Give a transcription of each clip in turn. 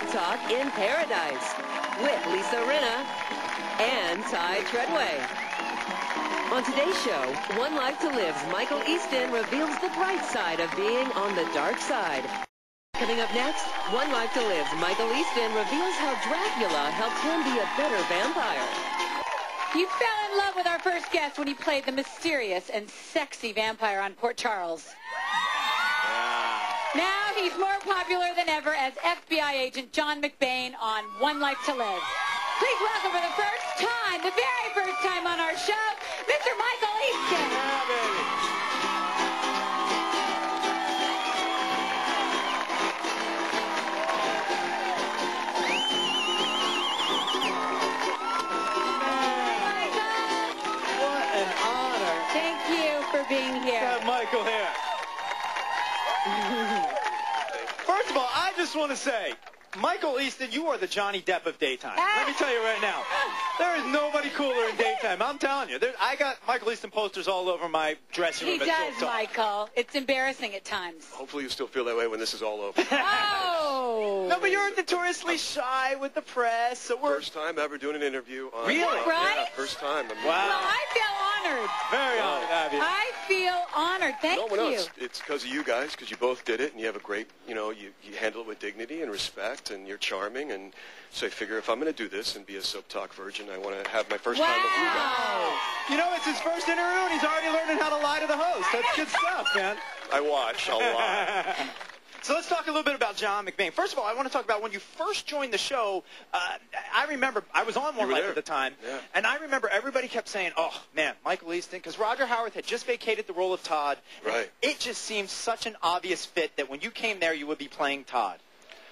Soap Talk in Paradise with Lisa Rinna and Ty Treadway. On today's show, One Life to Live's Michael Easton reveals the bright side of being on the dark side. Coming up next, One Life to Live's Michael Easton reveals how Dracula helped him be a better vampire. You fell in love with our first guest when he played the mysterious and sexy vampire on Port Charles. Now he's more popular than ever as FBI agent John McBain on One Life to Live. Please welcome for the first time, the very first time on our show, Mr. Michael Easton. Michael, What an honor thank you for being here. have Michael here. First of all, I just want to say, Michael Easton, you are the Johnny Depp of daytime. Let me tell you right now, there is nobody cooler in daytime. I'm telling you. There, I got Michael Easton posters all over my dressing He room. at does, Soap Michael. It's embarrassing at times. Hopefully you still feel that way when this is all over. Oh! No, but you're notoriously shy with the press, so we're First time ever doing an interview. On, Really? Right? Yeah, first time. I mean, Wow. Well, I feel honored. Thank no, well, no, you. it's, it's because of you guys, because you both did it, and you have a great, you know, you, you handle it with dignity and respect, and you're charming, and so I figure if I'm going to do this and be a soap talk virgin, I want to have my first time with you guys. Wow. You know, it's his first interview, and he's already learning how to lie to the host. That's good stuff, man. I watch a lot. So let's talk a little bit about John McBain. First of all, I want to talk about when you first joined the show. Uh, I remember I was on One Life there. at the time, Yeah. and I remember everybody kept saying, "Oh man, Michael Easton," because Roger Howard had just vacated the role of Todd. Right. It just seemed such an obvious fit that when you came there, you would be playing Todd.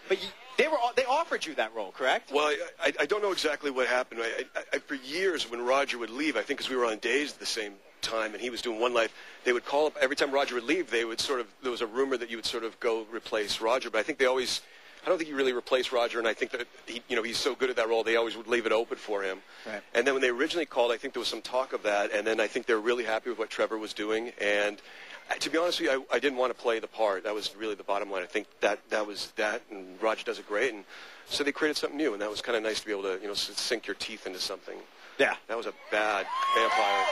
But you, they were they offered you that role, correct? Well, I, I, I don't know exactly what happened. I, I, I, for years, when Roger would leave, I think because we were on days the same time, and he was doing One Life, they would call up every time Roger would leave. They would sort of there was a rumor that you would sort of go replace Roger, but I think they always. I don't think you really replaced Roger, and I think that he, you know he's so good at that role. They always would leave it open for him. Right. And then when they originally called, I think there was some talk of that, and then I think they were really happy with what Trevor was doing. And uh, to be honest with you, I, I didn't want to play the part. That was really the bottom line. I think that that was that, and Roger does it great. And so they created something new, and that was kind of nice to be able to you know sink your teeth into something. Yeah. That was a bad vampire.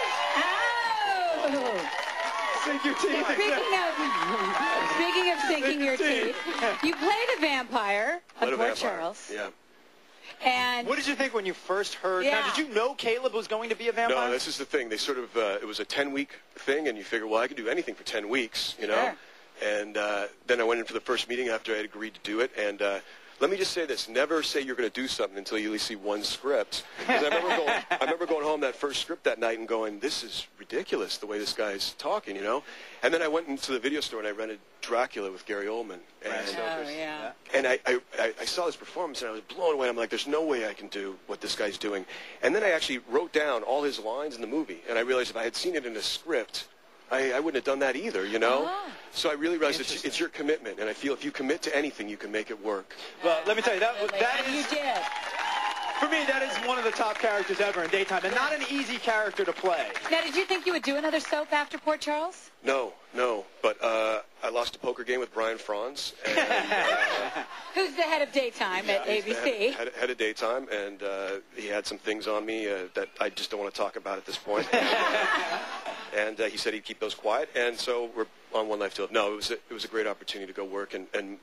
Sink your teeth. Speaking of speaking of sinking your teeth, you played a vampire on Played a Port. Charles, Yeah. and What did you think when you first heard? Yeah. Now, did you know Caleb was going to be a vampire? No, this is the thing. They sort of uh, it was a ten week thing, and you figure, well, I could do anything for ten weeks, you know. Sure. And uh, then I went in for the first meeting after I had agreed to do it, and. Uh, let me just say this: Never say you're going to do something until you at least see one script. 'Cause I remember going, I remember going home that first script that night and going, "This is ridiculous the way this guy's talking," you know. And then I went into the video store and I rented Dracula with Gary Oldman, and oh yeah, and I, I, I- I saw this performance and I was blown away. I'm like, there's no way I can do what this guy's doing. And then I actually wrote down all his lines in the movie, and I realized if I had seen it in a script, I, I wouldn't have done that either, you know? Ah. So I really realized it's, it's your commitment, and I feel if you commit to anything, you can make it work. Well, let me tell you that Absolutely. that and you did. for me that is one of the top characters ever in daytime, and not an easy character to play. Now, did you think you would do another soap after Port Charles? No, no, but uh, I lost a poker game with Brian Frons, and uh, Who's the head of daytime at he's the ABC? Head, head, head of daytime, and uh, he had some things on me uh, that I just don't want to talk about at this point. and uh, he said he'd keep those quiet, and so we're on One Life to Live. No, it was a, it was a great opportunity to go work, and, and